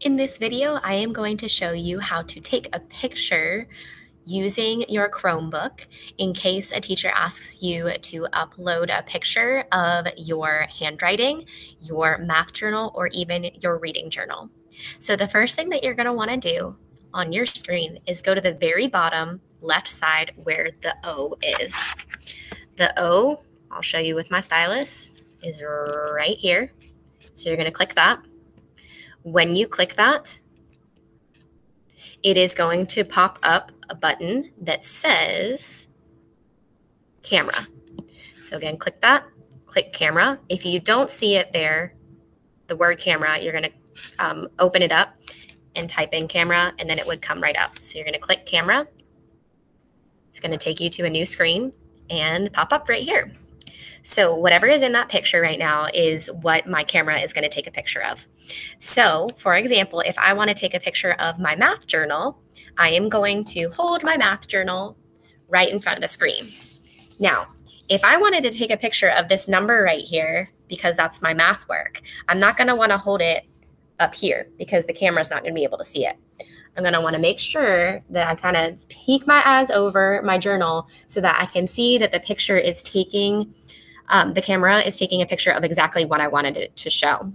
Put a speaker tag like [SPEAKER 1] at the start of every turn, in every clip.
[SPEAKER 1] In this video, I am going to show you how to take a picture using your Chromebook in case a teacher asks you to upload a picture of your handwriting, your math journal, or even your reading journal. So the first thing that you're going to want to do on your screen is go to the very bottom left side where the O is. The O, I'll show you with my stylus, is right here. So you're going to click that. When you click that, it is going to pop up a button that says camera. So again, click that, click camera. If you don't see it there, the word camera, you're going to um, open it up and type in camera, and then it would come right up. So you're going to click camera. It's going to take you to a new screen and pop up right here. So whatever is in that picture right now is what my camera is going to take a picture of. So for example, if I want to take a picture of my math journal, I am going to hold my math journal right in front of the screen. Now, if I wanted to take a picture of this number right here, because that's my math work, I'm not going to want to hold it up here because the camera's not going to be able to see it. I'm going to want to make sure that I kind of peek my eyes over my journal so that I can see that the picture is taking um, the camera is taking a picture of exactly what I wanted it to show.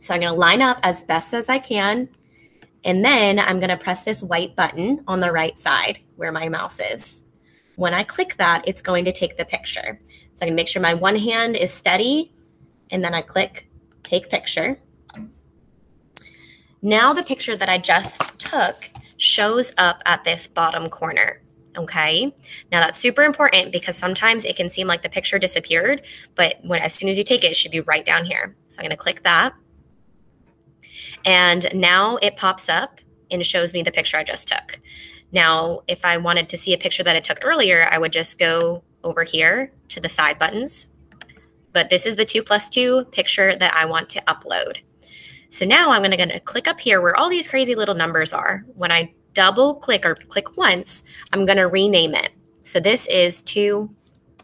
[SPEAKER 1] So I'm going to line up as best as I can. And then I'm going to press this white button on the right side where my mouse is. When I click that, it's going to take the picture. So I can make sure my one hand is steady. And then I click take picture. Now the picture that I just took shows up at this bottom corner. Okay. Now that's super important because sometimes it can seem like the picture disappeared, but when as soon as you take it, it should be right down here. So I'm going to click that. And now it pops up and shows me the picture I just took. Now, if I wanted to see a picture that I took earlier, I would just go over here to the side buttons. But this is the two plus two picture that I want to upload. So now I'm going to click up here where all these crazy little numbers are. When I double click or click once, I'm going to rename it. So this is 2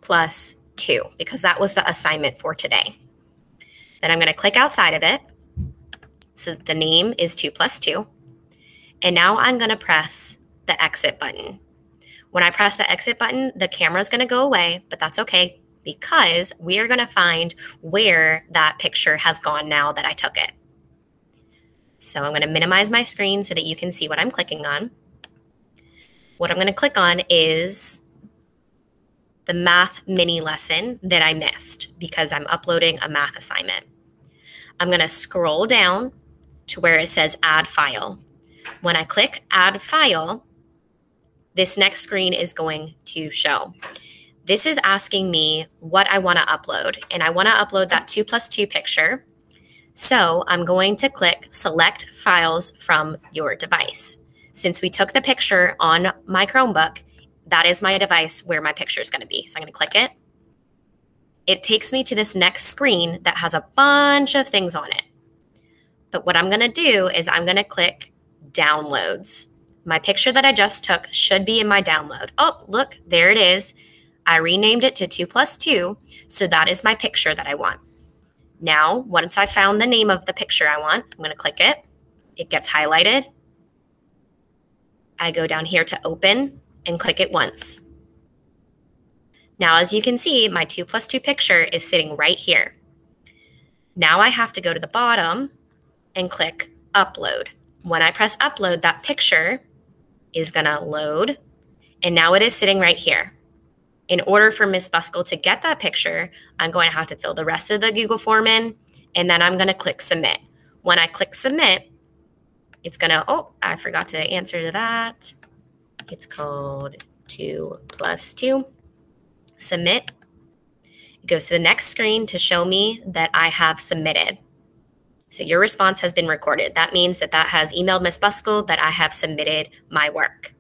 [SPEAKER 1] plus 2 because that was the assignment for today. Then I'm going to click outside of it. So the name is 2 plus 2. And now I'm going to press the exit button. When I press the exit button, the camera is going to go away, but that's okay because we are going to find where that picture has gone now that I took it. So I'm going to minimize my screen so that you can see what I'm clicking on. What I'm going to click on is the math mini lesson that I missed because I'm uploading a math assignment. I'm going to scroll down to where it says add file. When I click add file, this next screen is going to show. This is asking me what I want to upload, and I want to upload that 2 plus 2 picture. So I'm going to click select files from your device. Since we took the picture on my Chromebook, that is my device where my picture is going to be. So I'm going to click it. It takes me to this next screen that has a bunch of things on it. But what I'm going to do is I'm going to click downloads. My picture that I just took should be in my download. Oh, look, there it is. I renamed it to 2 plus 2, so that is my picture that I want. Now, once I found the name of the picture I want, I'm going to click it. It gets highlighted. I go down here to open and click it once. Now, as you can see, my 2 plus 2 picture is sitting right here. Now I have to go to the bottom and click upload. When I press upload, that picture is going to load. And now it is sitting right here in order for Ms. Buskill to get that picture, I'm going to have to fill the rest of the Google form in, and then I'm going to click submit. When I click submit, it's going to, oh, I forgot to answer to that. It's called 2 plus 2. Submit. It goes to the next screen to show me that I have submitted. So your response has been recorded. That means that that has emailed Ms. Buskill that I have submitted my work.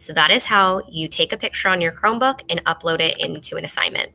[SPEAKER 1] So that is how you take a picture on your Chromebook and upload it into an assignment.